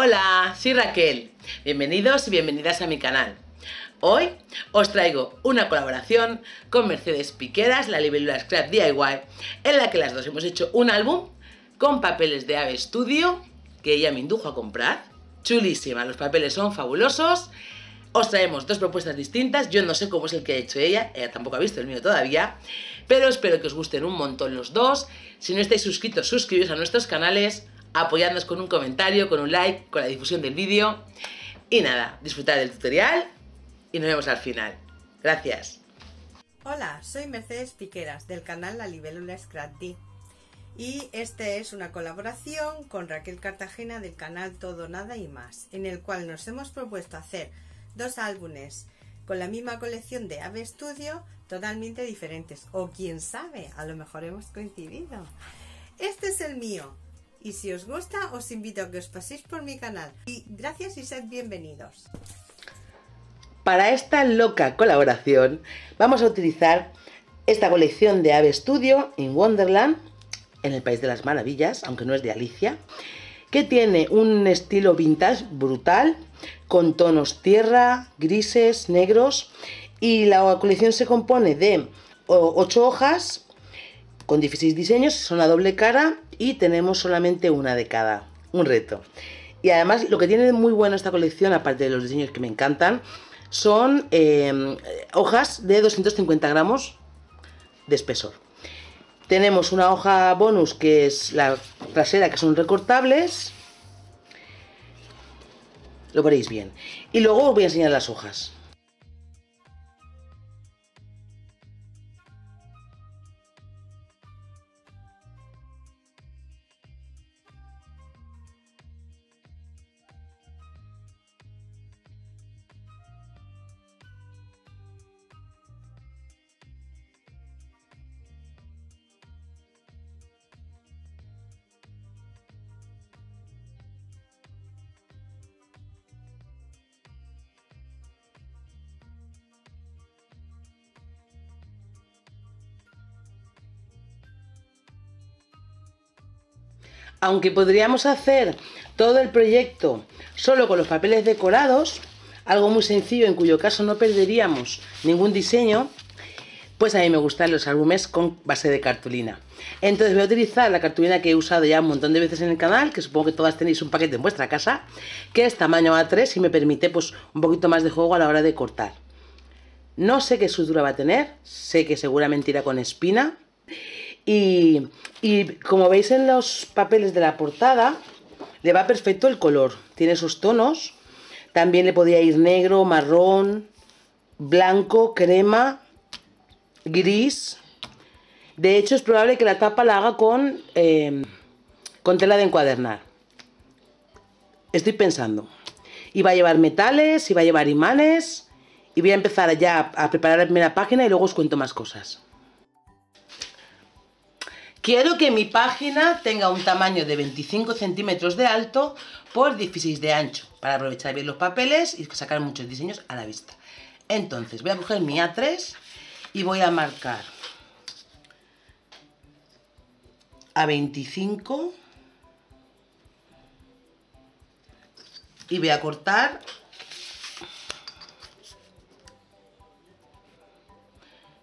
Hola, soy Raquel. Bienvenidos y bienvenidas a mi canal. Hoy os traigo una colaboración con Mercedes Piqueras, la libélula Scrap DIY, en la que las dos hemos hecho un álbum con papeles de Ave Studio que ella me indujo a comprar. Chulísima, los papeles son fabulosos. Os traemos dos propuestas distintas. Yo no sé cómo es el que ha hecho ella, ella tampoco ha visto el mío todavía, pero espero que os gusten un montón los dos. Si no estáis suscritos, suscribiros a nuestros canales apoyándonos con un comentario, con un like, con la difusión del vídeo. Y nada, disfrutar del tutorial y nos vemos al final. Gracias. Hola, soy Mercedes Piqueras del canal La Libélula Scratty y este es una colaboración con Raquel Cartagena del canal Todo Nada y Más, en el cual nos hemos propuesto hacer dos álbumes con la misma colección de Ave Studio totalmente diferentes o quién sabe, a lo mejor hemos coincidido. Este es el mío, y si os gusta, os invito a que os paséis por mi canal. Y gracias y sed bienvenidos. Para esta loca colaboración vamos a utilizar esta colección de Ave Studio in Wonderland, en el País de las Maravillas, aunque no es de Alicia, que tiene un estilo vintage brutal, con tonos tierra, grises, negros, y la colección se compone de 8 hojas con 16 diseños, son a doble cara y tenemos solamente una de cada, un reto. Y además lo que tiene muy bueno esta colección, aparte de los diseños que me encantan, son eh, hojas de 250 gramos de espesor. Tenemos una hoja bonus que es la trasera, que son recortables. Lo veréis bien. Y luego os voy a enseñar las hojas. Aunque podríamos hacer todo el proyecto solo con los papeles decorados, algo muy sencillo en cuyo caso no perderíamos ningún diseño, pues a mí me gustan los álbumes con base de cartulina. Entonces voy a utilizar la cartulina que he usado ya un montón de veces en el canal, que supongo que todas tenéis un paquete en vuestra casa, que es tamaño A3 y me permite pues un poquito más de juego a la hora de cortar. No sé qué sutura va a tener, sé que seguramente irá con espina, y, como veis en los papeles de la portada, le va perfecto el color. Tiene esos tonos. También le podría ir negro, marrón, blanco, crema, gris. De hecho, es probable que la tapa la haga con, em, con tela de encuadernar. Estoy pensando. Y va a llevar metales, y va a llevar imanes. Y voy a empezar ya a preparar la primera página y luego os cuento más cosas. Quiero que mi página tenga un tamaño de 25 centímetros de alto por 16 de ancho, para aprovechar bien los papeles y sacar muchos diseños a la vista. Entonces voy a coger mi A3 y voy a marcar a 25 y voy a cortar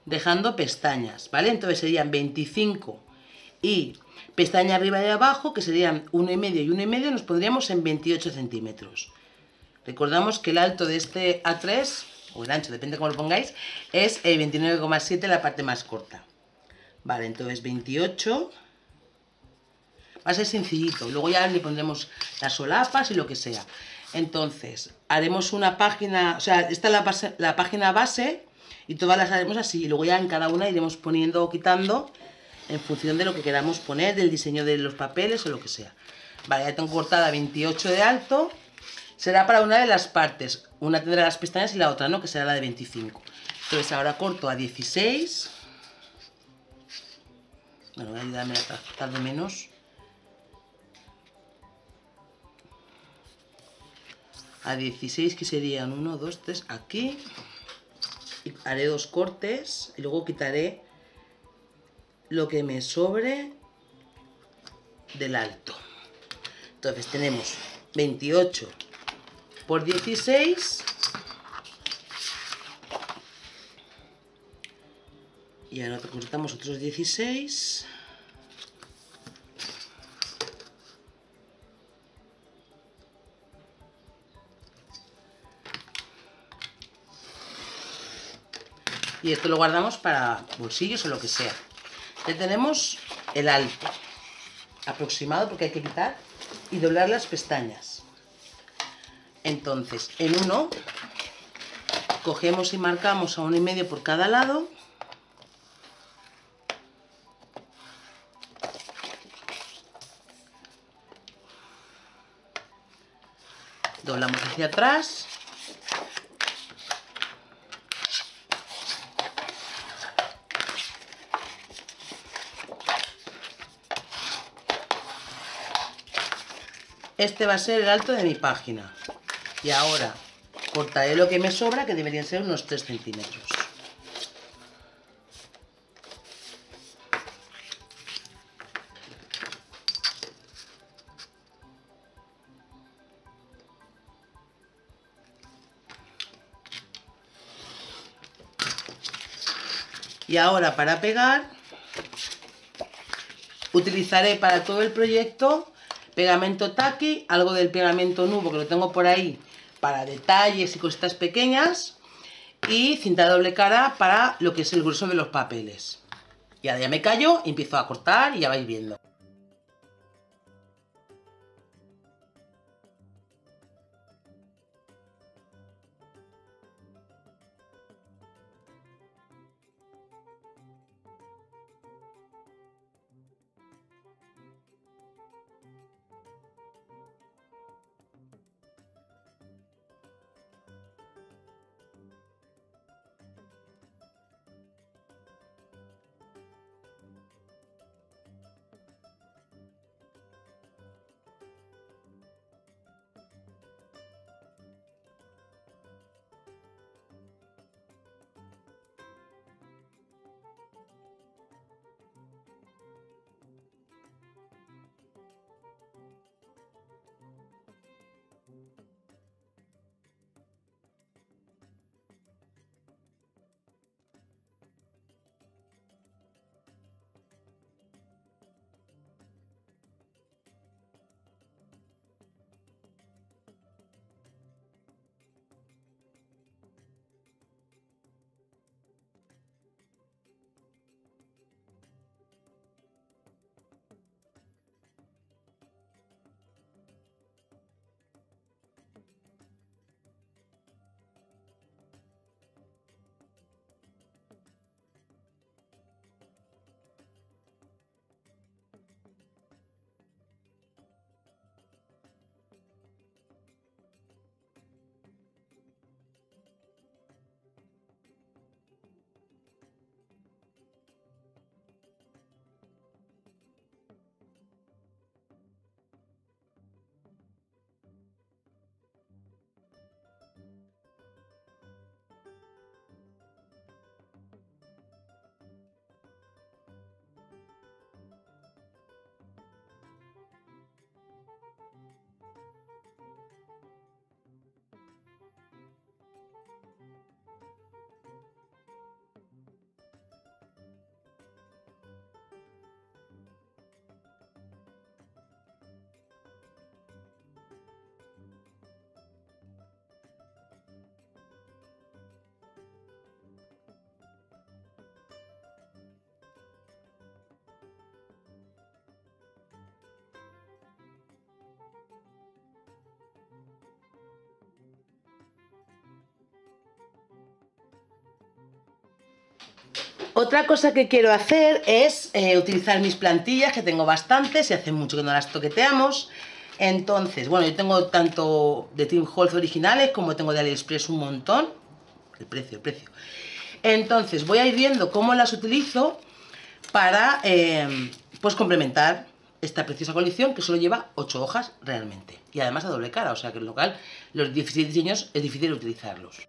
dejando pestañas, ¿vale? Entonces serían 25 y pestaña arriba y abajo, que serían 1,5 y 1,5, nos pondríamos en 28 centímetros. Recordamos que el alto de este A3, o el ancho, depende cómo lo pongáis, es el 29,7 la parte más corta. Vale, entonces 28. Va a ser sencillito. Luego ya le pondremos las solapas y lo que sea. Entonces, haremos una página, o sea, esta es la, la página base y todas las haremos así. Y luego ya en cada una iremos poniendo o quitando en función de lo que queramos poner, del diseño de los papeles o lo que sea. Vale, ya tengo cortada 28 de alto. Será para una de las partes. Una tendrá las pestañas y la otra no, que será la de 25. Entonces ahora corto a 16. Bueno, voy a ayudarme a tarde menos. A 16 que serían 1, 2, 3 aquí. Y haré dos cortes y luego quitaré lo que me sobre del alto. Entonces tenemos 28 por 16 y ahora cortamos otros 16 y esto lo guardamos para bolsillos o lo que sea. Ya tenemos el alto aproximado porque hay que quitar y doblar las pestañas. Entonces, en uno cogemos y marcamos a uno y medio por cada lado. Doblamos hacia atrás Este va a ser el alto de mi página. Y ahora cortaré lo que me sobra, que deberían ser unos 3 centímetros. Y ahora para pegar, utilizaré para todo el proyecto pegamento taqui, algo del pegamento nubo que lo tengo por ahí para detalles y cositas pequeñas y cinta doble cara para lo que es el grueso de los papeles. Y ahora ya me callo empiezo a cortar y ya vais viendo. Otra cosa que quiero hacer es eh, utilizar mis plantillas, que tengo bastantes, y hace mucho que no las toqueteamos. Entonces, bueno, yo tengo tanto de Team Holz originales como tengo de AliExpress un montón. El precio, el precio. Entonces, voy a ir viendo cómo las utilizo para, eh, pues, complementar esta preciosa colección que solo lleva 8 hojas realmente. Y además a doble cara, o sea que en local los 17 diseños es difícil utilizarlos.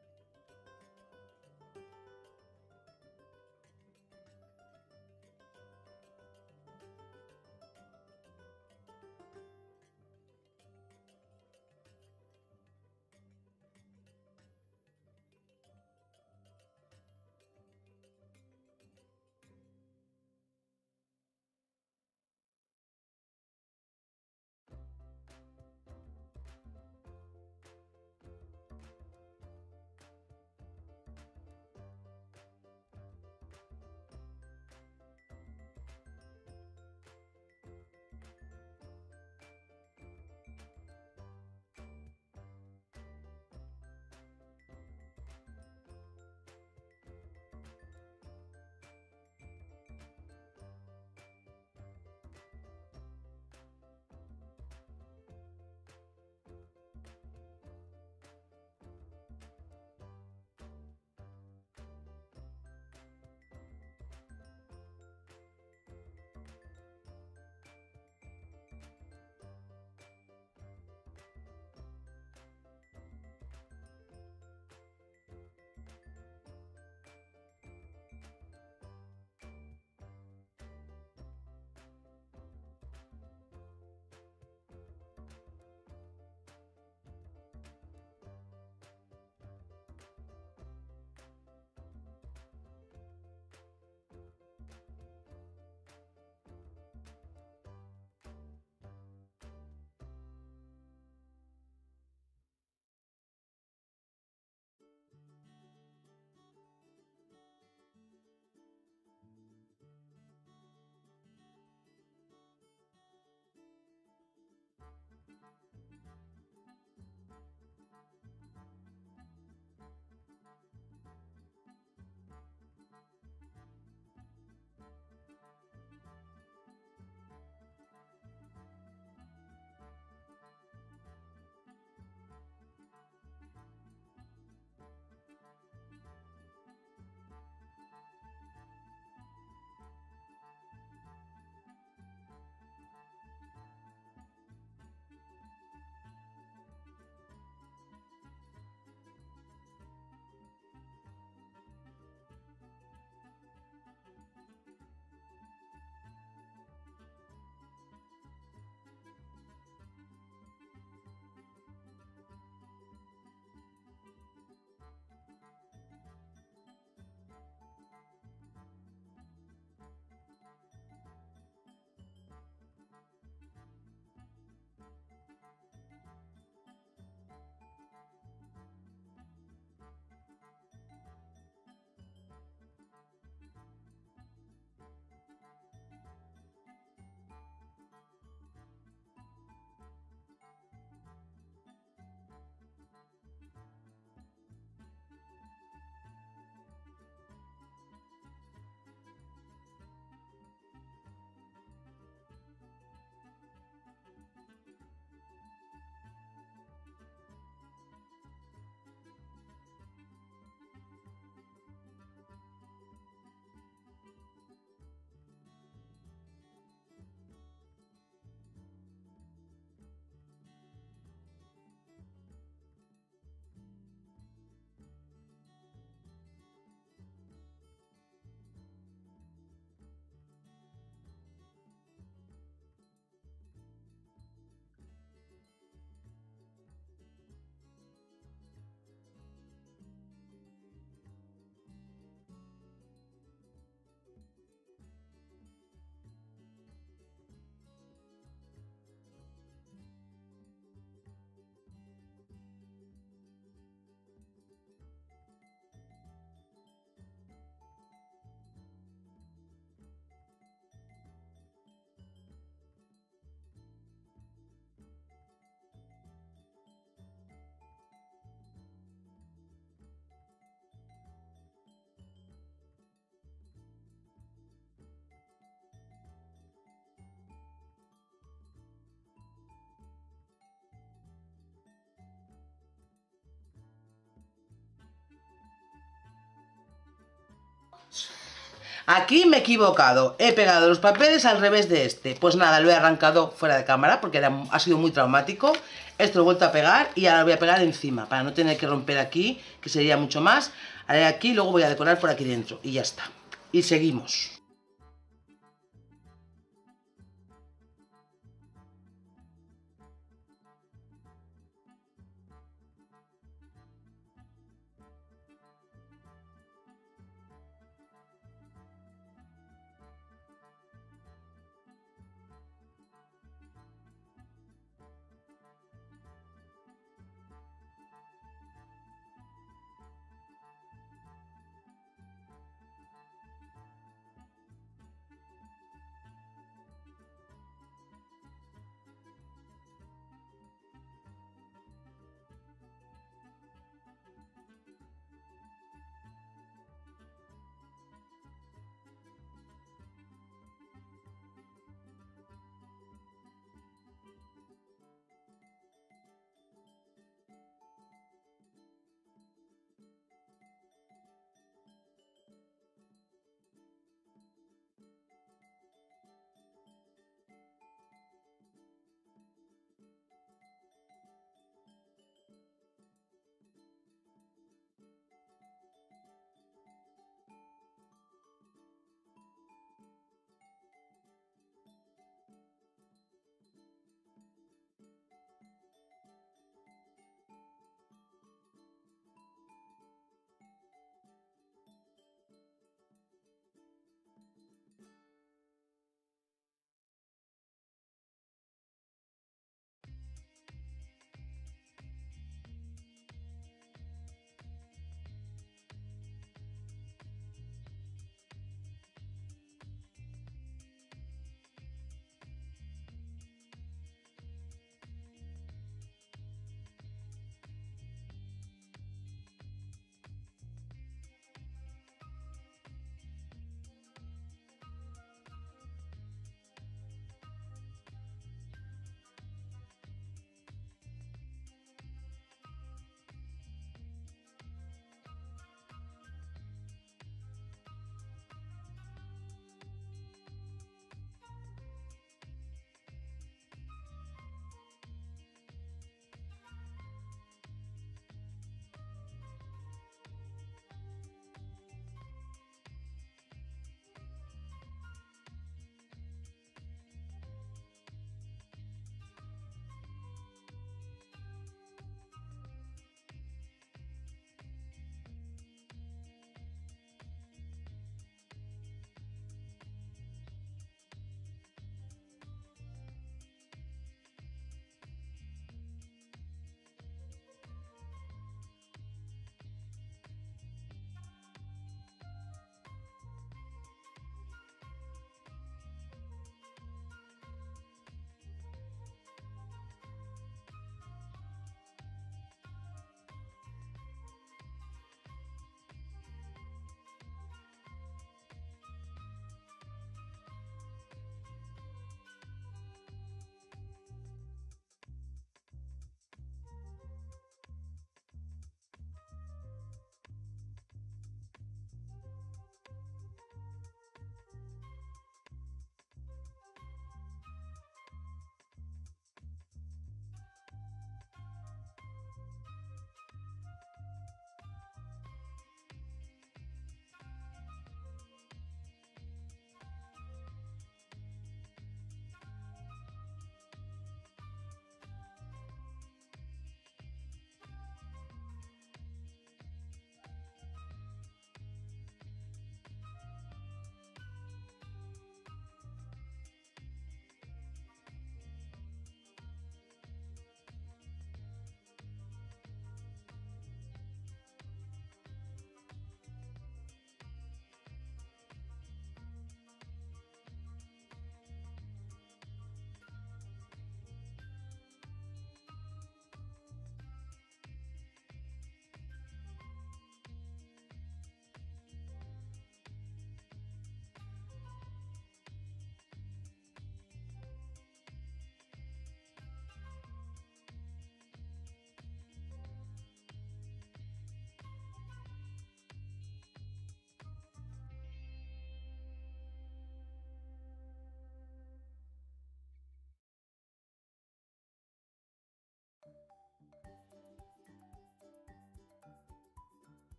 Aquí me he equivocado, he pegado los papeles al revés de este. Pues nada, lo he arrancado fuera de cámara porque ha sido muy traumático. Esto lo he vuelto a pegar y ahora lo voy a pegar encima para no tener que romper aquí, que sería mucho más. Haré aquí, luego voy a decorar por aquí dentro y ya está. Y seguimos.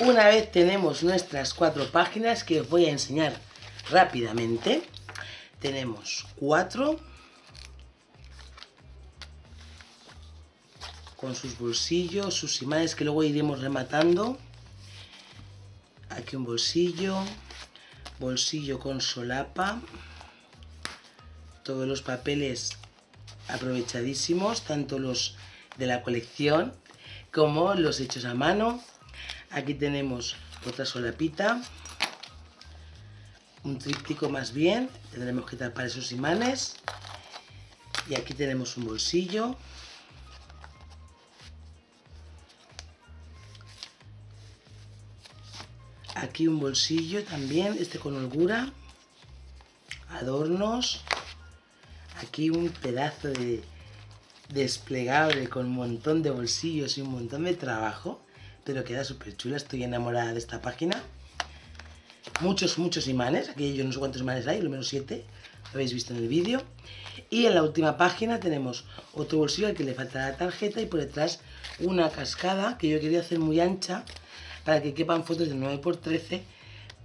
Una vez tenemos nuestras cuatro páginas que os voy a enseñar rápidamente, tenemos cuatro con sus bolsillos, sus imanes que luego iremos rematando. Aquí un bolsillo, bolsillo con solapa, todos los papeles aprovechadísimos, tanto los de la colección como los hechos a mano. Aquí tenemos otra solapita, un tríptico más bien, tendremos que tapar esos imanes. Y aquí tenemos un bolsillo. Aquí un bolsillo también, este con holgura. Adornos. Aquí un pedazo de desplegable con un montón de bolsillos y un montón de trabajo. Pero queda súper chula, estoy enamorada de esta página. Muchos, muchos imanes. Aquí yo no sé cuántos imanes hay, lo menos siete. Lo habéis visto en el vídeo. Y en la última página tenemos otro bolsillo al que le falta la tarjeta y por detrás una cascada que yo quería hacer muy ancha para que quepan fotos de 9x13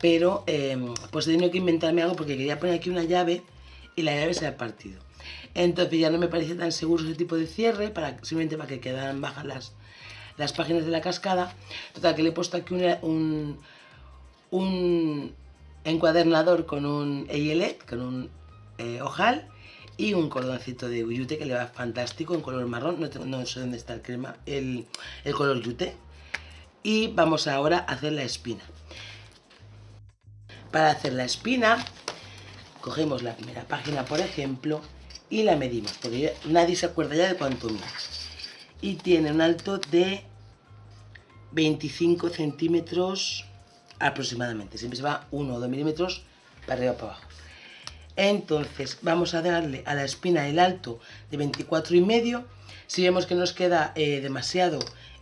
pero eh, pues he tenido que inventarme algo porque quería poner aquí una llave y la llave se ha partido. Entonces ya no me parece tan seguro ese tipo de cierre, simplemente para que quedaran bajas las, las páginas de la cascada. Total, que le he puesto aquí un, un encuadernador con un eyelet, con un eh, ojal y un cordoncito de yute que le va fantástico en color marrón, no, sé dónde está el crema, el, el color yute. Y vamos ahora a hacer la espina. Para hacer la espina, cogemos la primera página, por ejemplo, y la medimos, porque nadie se acuerda ya de cuánto mide. Y tiene un alto de 25 centímetros aproximadamente. Siempre se va 1 o 2 milímetros para arriba o para abajo. Entonces vamos a darle a la espina el alto de 24 y medio. Si vemos que nos queda eh, demasiado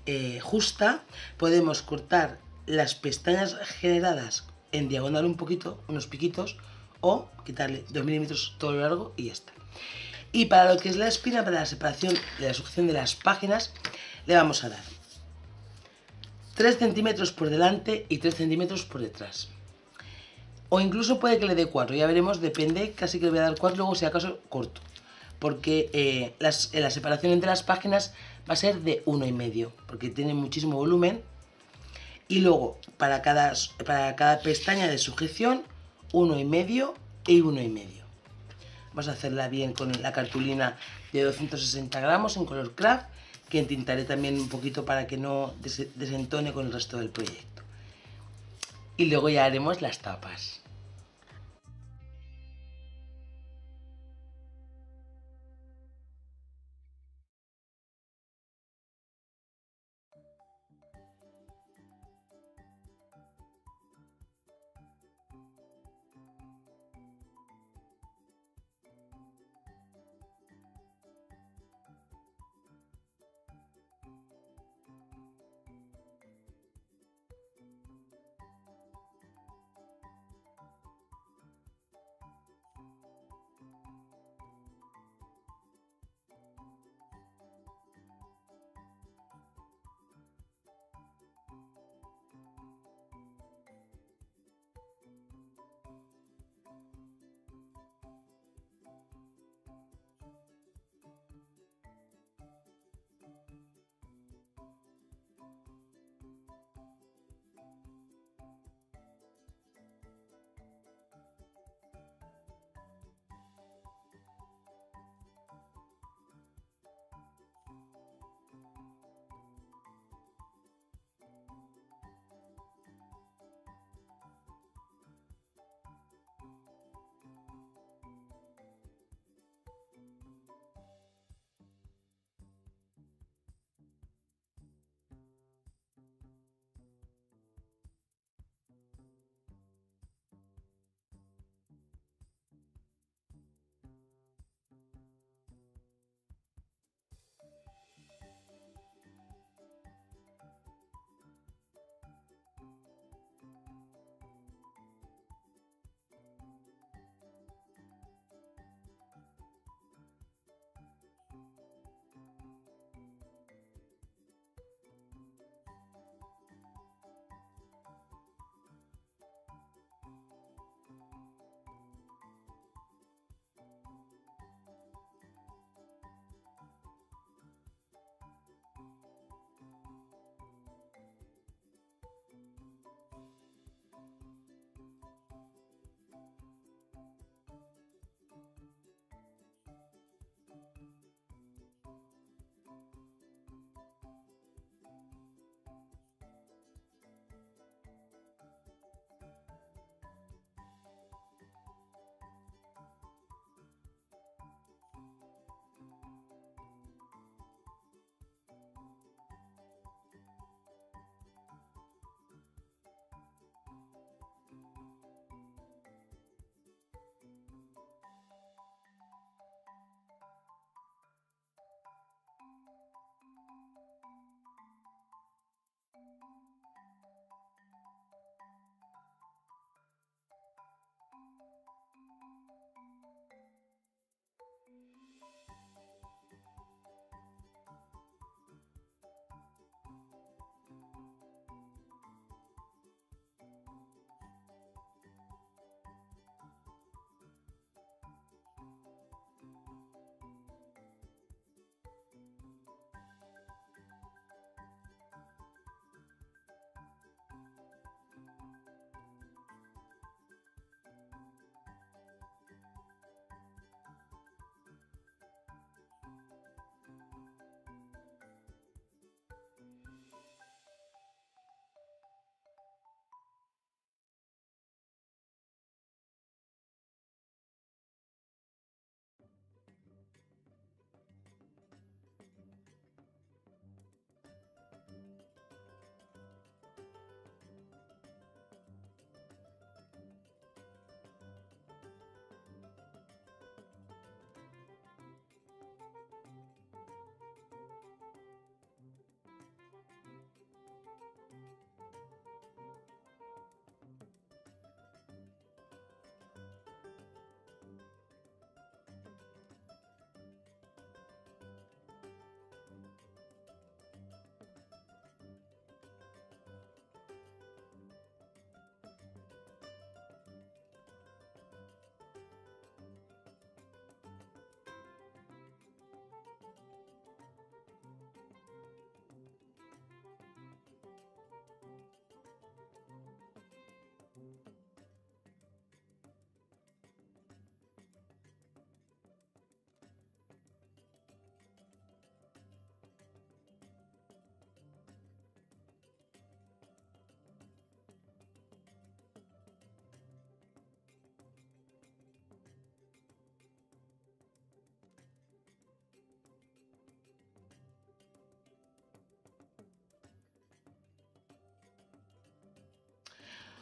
eh, justa, podemos cortar las pestañas generadas en diagonal un poquito, unos piquitos, o quitarle 2 milímetros todo lo largo y ya está. Y para lo que es la espina, para la separación de la sujeción de las páginas, le vamos a dar 3 centímetros por delante y 3 centímetros por detrás. O incluso puede que le dé 4, ya veremos, depende, casi que le voy a dar 4, luego si acaso corto. Porque eh, la separación entre las páginas va a ser de 1,5, porque tiene muchísimo volumen. Y luego, para cada, para cada pestaña de sujeción, 1,5 y 1,5. Vamos a hacerla bien con la cartulina de 260 gramos en color craft, que entintaré también un poquito para que no desentone con el resto del proyecto. Y luego ya haremos las tapas.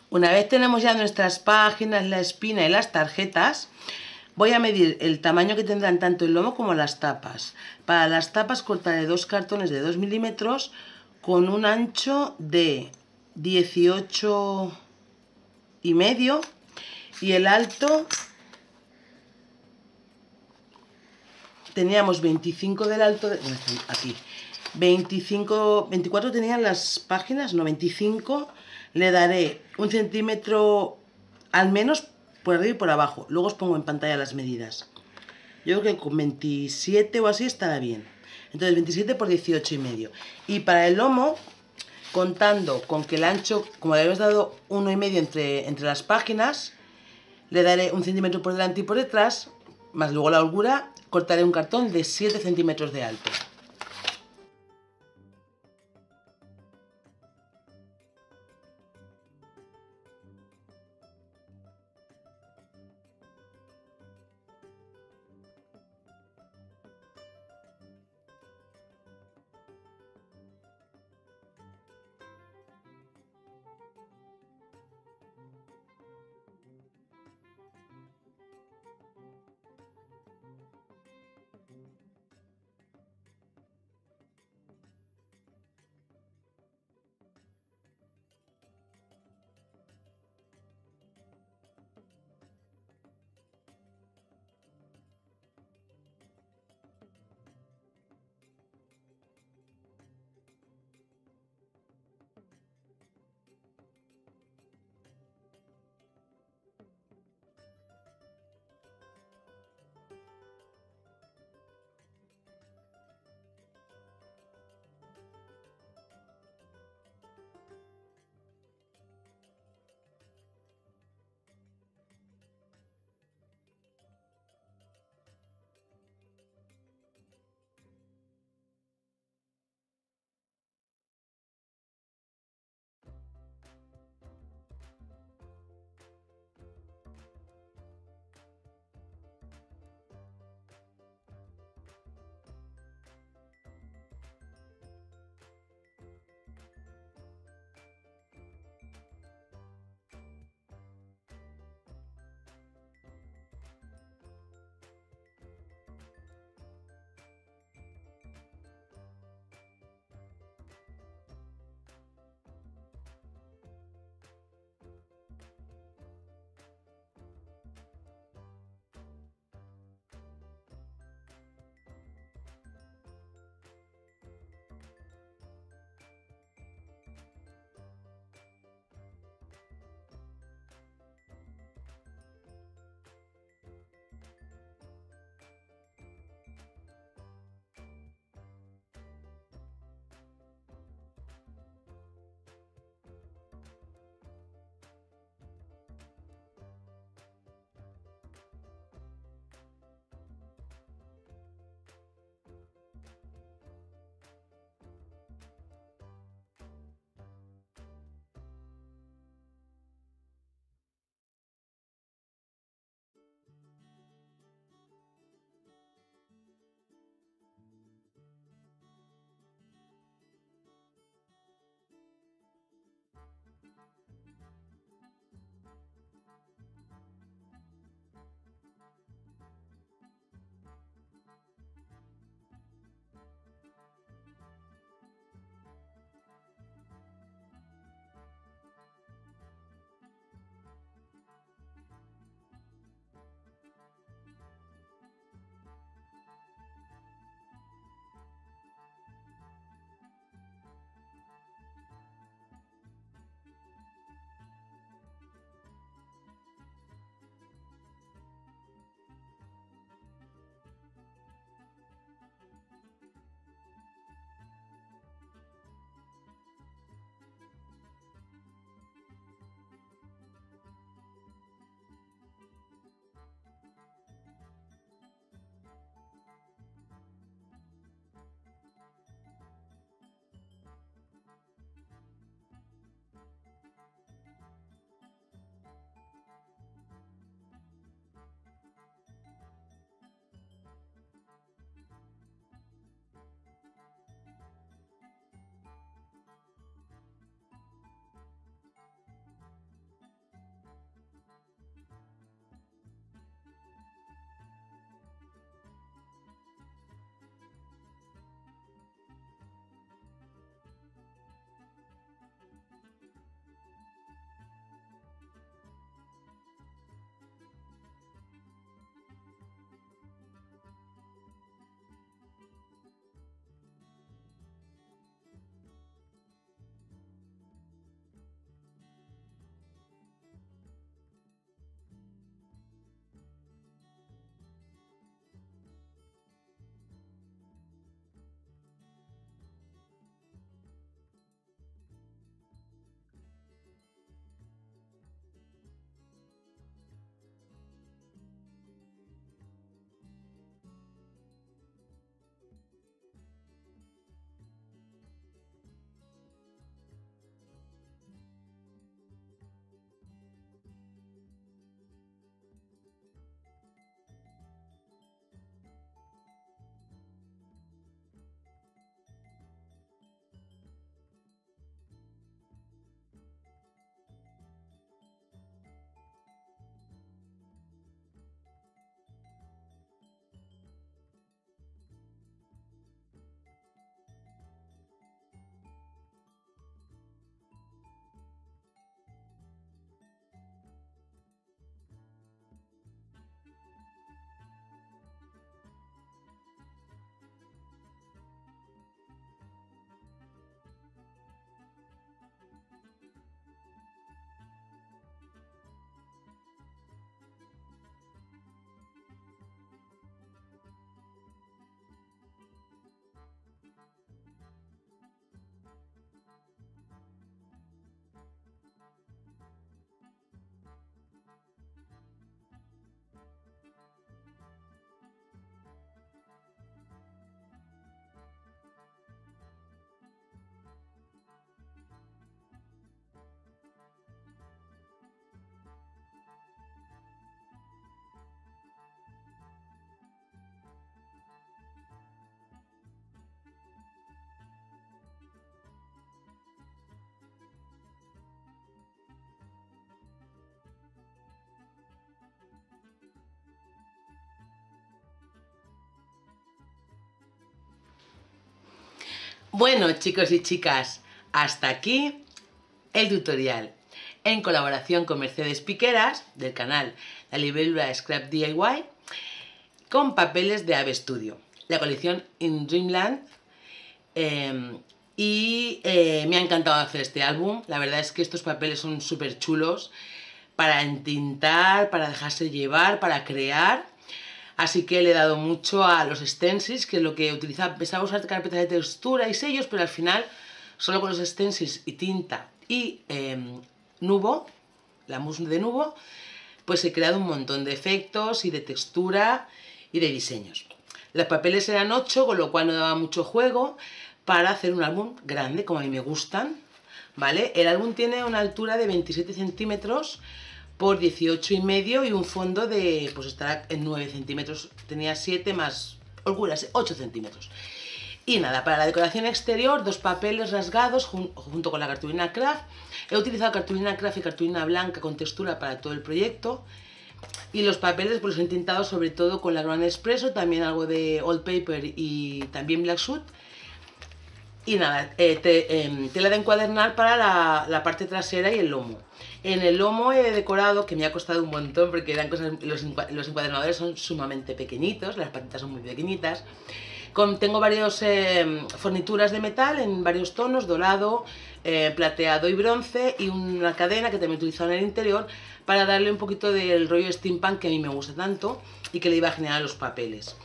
Una vez tenemos ya nuestras páginas, la espina y las tarjetas, voy a medir el tamaño que tendrán tanto el lomo como las tapas. Para las tapas cortaré dos cartones de 2 milímetros con un ancho de 18 y medio y el alto teníamos 25 del alto de, aquí 25 24 tenían las páginas no 25 le daré un centímetro al menos por arriba y por abajo. Luego os pongo en pantalla las medidas. Yo creo que con 27 o así estará bien. Entonces 27 por 18 y medio. Y para el lomo contando con que el ancho como le habíamos dado uno y medio entre, entre las páginas le daré un centímetro por delante y por detrás más luego la holgura cortaré un cartón de 7 centímetros de alto Bueno chicos y chicas, hasta aquí el tutorial. En colaboración con Mercedes Piqueras del canal La Libélula Scrap DIY con papeles de Ave Studio, la colección In Dreamland em, y eh, me ha encantado hacer este álbum, la verdad es que estos papeles son súper chulos para entintar, para dejarse llevar, para crear Así que le he dado mucho a los stencils, que es lo que utilizaba. Pensaba usar carpetas de textura y sellos, pero al final, solo con los stencils y tinta y em, nubo, la mousse de nubo, pues he creado un montón de efectos y de textura y de diseños. Los papeles eran 8, con lo cual no daba mucho juego para hacer un álbum grande, como a mí me gustan. ¿Vale? El álbum tiene una altura de 27 centímetros por 18 y medio y un fondo de, pues estará en 9 centímetros, tenía 7 más holguras, 8 centímetros. Y nada, para la decoración exterior, dos papeles rasgados junto con la cartulina craft. He utilizado cartulina craft y cartulina blanca con textura para todo el proyecto. Y los papeles pues los he intentado sobre todo con la Gran Espresso, también algo de Old Paper y también Black Soot. Y nada, eh, em, tela de encuadernar para la, la parte trasera y el lomo. En el lomo he decorado, que me ha costado un montón porque eran cosas, los, encuadernadores son sumamente pequeñitos, las patitas son muy pequeñitas. tengo varias eh, fornituras de metal en varios tonos, dorado, eh, plateado y bronce y una cadena que también he utilizado en el interior para darle un poquito del rollo steampunk que a mí me gusta tanto y que le iba a generar los papeles.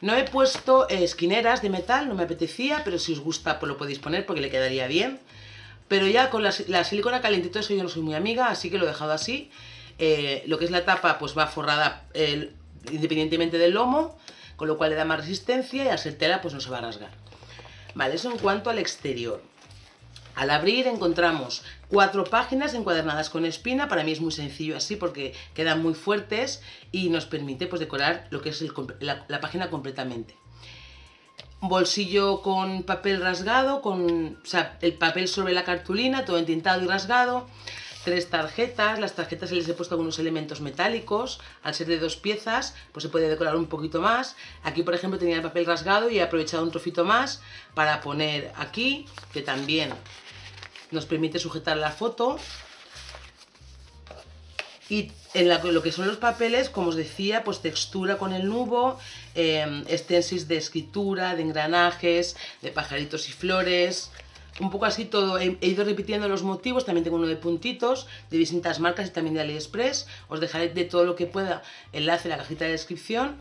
No he puesto eh, esquineras de metal, no me apetecía, pero si os gusta pues lo podéis poner porque le quedaría bien. Pero ya con la, silicona caliente eso yo no soy muy amiga, así que lo he dejado así. Eh, lo que es la tapa pues va forrada independientemente del lomo, con lo cual le da más resistencia y al ser tela pues no se va a rasgar. Vale, eso en cuanto al exterior. Al abrir encontramos cuatro páginas encuadernadas con espina, para mí es muy sencillo así porque quedan muy fuertes y nos permite pues, decorar lo que es la página completamente bolsillo con papel rasgado, con el papel sobre la cartulina, todo entintado y rasgado, tres tarjetas, las tarjetas les he puesto algunos elementos metálicos, al ser de dos piezas, pues se puede decorar un poquito más. Aquí, por ejemplo, tenía el papel rasgado y he aprovechado un trocito más para poner aquí, que también nos permite sujetar la foto. Y en lo que son los papeles, como os decía, pues textura con el nubo, eh, de escritura, de engranajes, de pajaritos y flores, un poco así todo. He, ido repitiendo los motivos, también tengo uno de puntitos, de distintas marcas y también de AliExpress. Os dejaré de todo lo que pueda enlace en la cajita de descripción.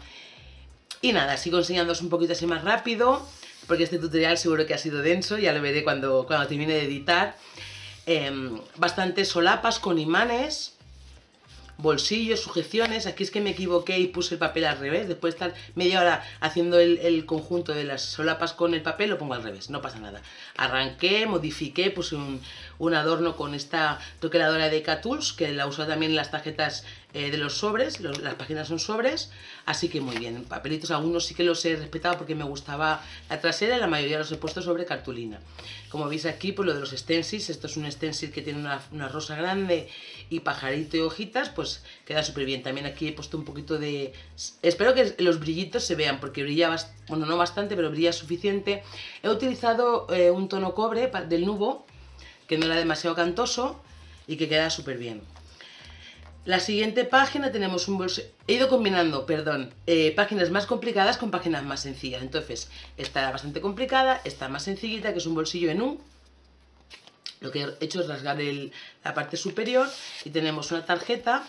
Y nada, sigo enseñándoos un poquito así más rápido, porque este tutorial seguro que ha sido denso, ya lo veré cuando, cuando termine de editar. Em, bastantes solapas con imanes, bolsillos, sujeciones. Aquí es que me equivoqué y puse el papel al revés. Después de estar media hora haciendo el, conjunto de las solapas con el papel, lo pongo al revés, no pasa nada. Arranqué, modifiqué, puse un, adorno con esta toqueladora de Catools, que la uso también en las tarjetas eh, de los sobres, las páginas son sobres, así que muy bien. Papelitos, algunos sí que los he respetado porque me gustaba la trasera y la mayoría los he puesto sobre cartulina. Como veis aquí, pues lo de los stencils, esto es un stencil que tiene una, rosa grande y pajarito y hojitas, pues queda súper bien. También aquí he puesto un poquito de... Espero que los brillitos se vean porque brilla, bueno no bastante, pero brilla suficiente. He utilizado eh, un tono cobre del nubo, que no era demasiado cantoso y que queda súper bien. La siguiente página tenemos un bolsillo... He ido combinando, perdón, eh, páginas más complicadas con páginas más sencillas. Entonces, esta bastante complicada, esta más sencillita, que es un bolsillo en un. Lo que he hecho es rasgar la parte superior y tenemos una tarjeta.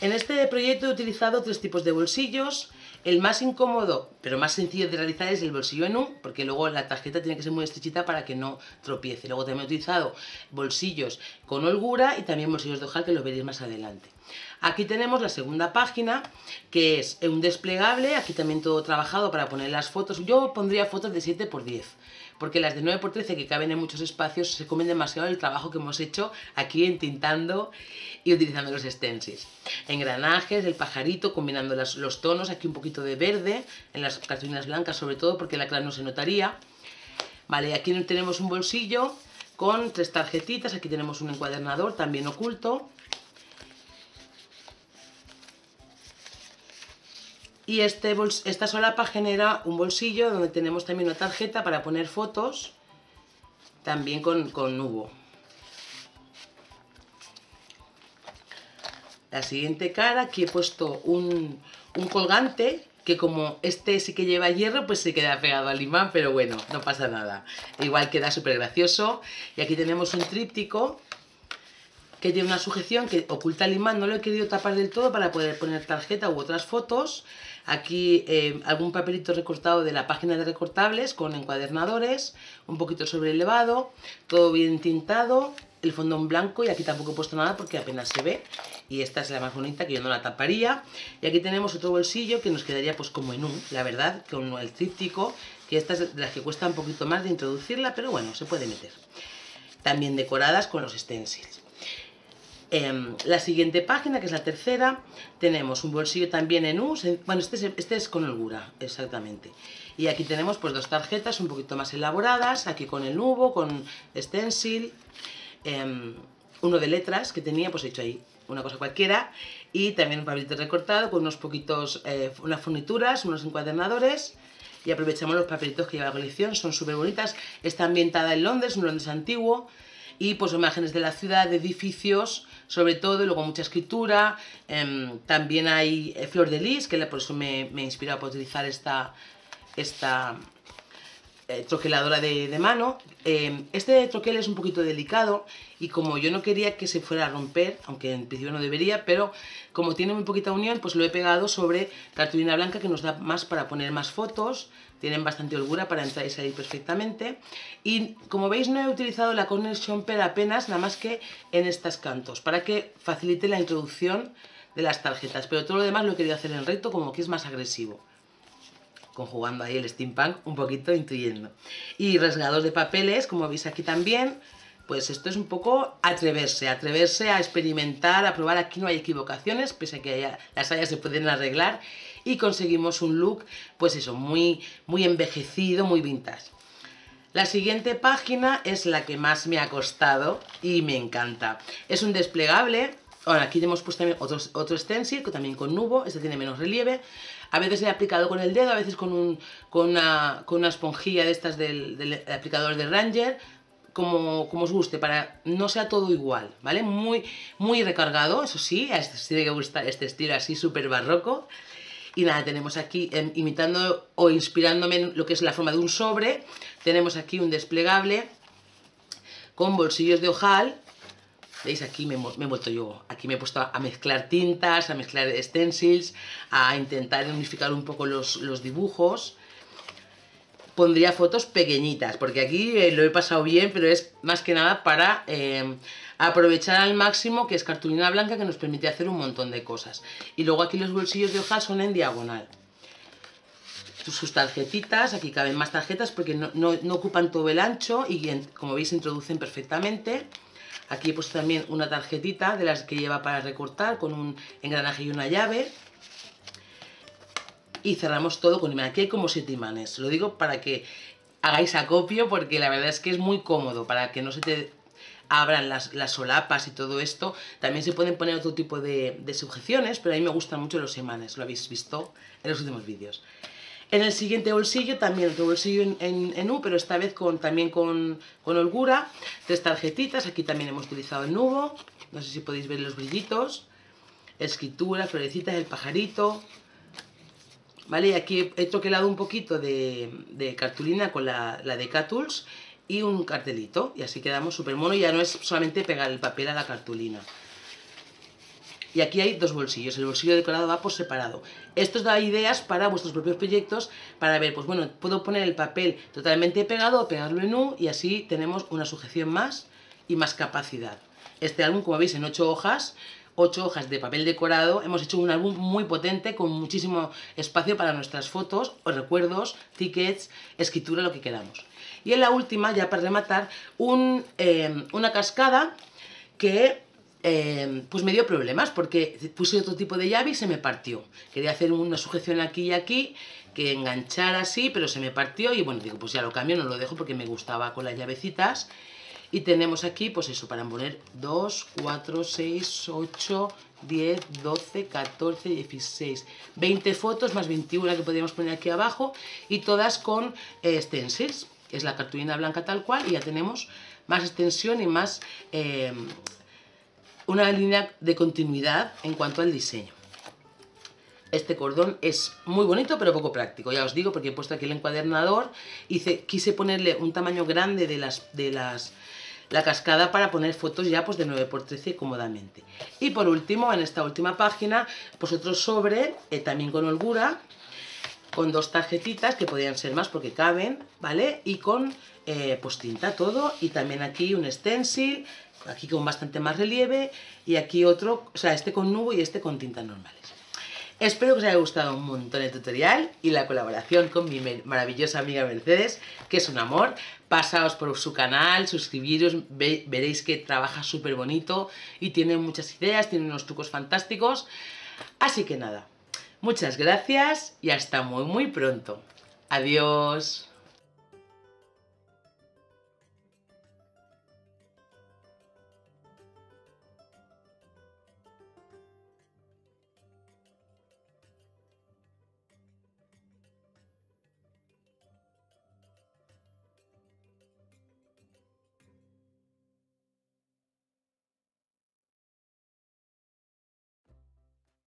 En este proyecto he utilizado tres tipos de bolsillos. El más incómodo, pero más sencillo de realizar es el bolsillo en un, porque luego la tarjeta tiene que ser muy estrechita para que no tropiece. Luego también he utilizado bolsillos con holgura y también bolsillos de ojal que lo veréis más adelante. Aquí tenemos la segunda página, que es un desplegable, aquí también todo trabajado para poner las fotos. Yo pondría fotos de 7x10, porque las de 9x13 que caben en muchos espacios se comen demasiado el trabajo que hemos hecho aquí entintando y utilizando los stencils. Engranajes, el pajarito, combinando los tonos, aquí un poquito de verde, en las cartulinas blancas sobre todo, porque la clara no se notaría. Vale, aquí tenemos un bolsillo con tres tarjetitas, aquí tenemos un encuadernador también oculto, Y este esta solapa genera un bolsillo donde tenemos también una tarjeta para poner fotos, también con, con nubo. La siguiente cara, aquí he puesto un, un colgante que como este sí que lleva hierro, pues se queda pegado al imán, pero bueno, no pasa nada. Igual queda súper gracioso. Y aquí tenemos un tríptico que tiene una sujeción que oculta el imán. No lo he querido tapar del todo para poder poner tarjeta u otras fotos. Aquí eh, algún papelito recortado de la página de recortables con encuadernadores, un poquito sobre elevado, todo bien tintado el fondo en blanco y aquí tampoco he puesto nada porque apenas se ve y esta es la más bonita que yo no la taparía. Y aquí tenemos otro bolsillo que nos quedaría pues como en un, la verdad, con el tríptico que esta es de las que cuesta un poquito más de introducirla pero bueno, se puede meter. También decoradas con los stencils em, la siguiente página, que es la tercera, tenemos un bolsillo también en U, bueno, este es, este es con holgura, exactamente. Y aquí tenemos pues dos tarjetas un poquito más elaboradas, aquí con el nubo, con stencil, Em, uno de letras que tenía, pues he hecho ahí una cosa cualquiera, y también un papelito recortado con unos poquitos, eh, unas furnituras, unos encuadernadores, y aprovechamos los papelitos que lleva la colección, son súper bonitas, está ambientada en Londres, un Londres antiguo, y pues imágenes de la ciudad, de edificios, sobre todo, y luego mucha escritura, em, también hay eh, Flor de Lis, que por eso me, me inspirado para utilizar esta, esta eh, troqueladora de, mano. Eh, este troquel es un poquito delicado y como yo no quería que se fuera a romper, aunque en principio no debería, pero como tiene muy poquita unión, pues lo he pegado sobre cartulina blanca que nos da más para poner más fotos, tienen bastante holgura para entrar y salir perfectamente. Y como veis no he utilizado la corner shopper apenas, nada más que en estos cantos, para que facilite la introducción de las tarjetas, pero todo lo demás lo he querido hacer en recto como que es más agresivo conjugando ahí el steampunk un poquito, intuyendo. Y rasgados de papeles, como veis aquí también, pues esto es un poco atreverse, atreverse a experimentar, a probar, aquí no hay equivocaciones, pese a que las hayas se pueden arreglar, y conseguimos un look, pues eso, muy, muy envejecido, muy vintage. La siguiente página es la que más me ha costado y me encanta. Es un desplegable, ahora aquí hemos puesto también otro, otro stencil, también con nubo, este tiene menos relieve, a veces he aplicado con el dedo, a veces con, un, con, una, esponjilla de estas del, aplicador de Ranger, como, os guste, para no sea todo igual, ¿vale? Muy, muy recargado, eso sí, a este tiene que gustar este estilo así súper barroco. Y nada, tenemos aquí, em, imitando o inspirándome lo que es la forma de un sobre, tenemos aquí un desplegable con bolsillos de ojal, ¿Veis? Aquí me, he vuelto yo, aquí me he puesto a, mezclar tintas, a mezclar stencils, a intentar unificar un poco los, dibujos. Pondría fotos pequeñitas, porque aquí eh, lo he pasado bien, pero es más que nada para eh, aprovechar al máximo, que es cartulina blanca, que nos permite hacer un montón de cosas. Y luego aquí los bolsillos de hojas son en diagonal sus tarjetitas, aquí caben más tarjetas porque no, no, ocupan todo el ancho y como veis introducen perfectamente. Aquí he puesto también una tarjetita de las que lleva para recortar con un engranaje y una llave. Y cerramos todo con imán. Aquí hay como siete imanes. Lo digo para que hagáis acopio porque la verdad es que es muy cómodo para que no se te abran las, solapas y todo esto. También se pueden poner otro tipo de, de sujeciones, pero a mí me gustan mucho los imanes. Lo habéis visto en los últimos vídeos. En el siguiente bolsillo también otro bolsillo en, U, pero esta vez con, también con, holgura. Tres tarjetitas, aquí también hemos utilizado el nubo. No sé si podéis ver los brillitos. Escritura, florecitas, el pajarito. ¿Vale? Y aquí he troquelado un poquito de, cartulina con la, la de Catools y un cartelito. Y así quedamos súper mono. Ya no es solamente pegar el papel a la cartulina. Y aquí hay dos bolsillos, el bolsillo decorado va por separado. Esto os da ideas para vuestros propios proyectos, para ver, pues bueno, puedo poner el papel totalmente pegado o pegarlo en U y así tenemos una sujeción más y más capacidad. Este álbum, como veis, en ocho hojas, ocho hojas de papel decorado, hemos hecho un álbum muy potente con muchísimo espacio para nuestras fotos o recuerdos, tickets, escritura, lo que queramos. Y en la última, ya para rematar, un, eh, una cascada que Em, pues me dio problemas porque puse otro tipo de llave y se me partió. Quería hacer una sujeción aquí y aquí que enganchara así, pero se me partió y bueno, digo, pues ya lo cambio, no lo dejo porque me gustaba con las llavecitas. Y tenemos aquí, pues eso, para poner 2, 4, 6, 8, 10, 12, 14, 16, 20 fotos más 21 que podríamos poner aquí abajo y todas con eh, stencils. Es la cartulina blanca tal cual y ya tenemos más extensión y más eh, una línea de continuidad en cuanto al diseño. Este cordón es muy bonito pero poco práctico, ya os digo porque he puesto aquí el encuadernador y quise ponerle un tamaño grande de las, de las la cascada para poner fotos ya pues de 9x13 cómodamente. Y por último, en esta última página, pues otro sobre, eh, también con holgura, con dos tarjetitas que podrían ser más porque caben, ¿vale? Y con eh, pues tinta todo y también aquí un stencil, aquí con bastante más relieve y aquí otro, o sea, este con nube y este con tintas normales. Espero que os haya gustado un montón el tutorial y la colaboración con mi maravillosa amiga Mercedes, que es un amor. Pasaos por su canal, suscribiros, veréis que trabaja súper bonito y tiene muchas ideas, tiene unos trucos fantásticos. Así que nada, muchas gracias y hasta muy muy pronto. Adiós.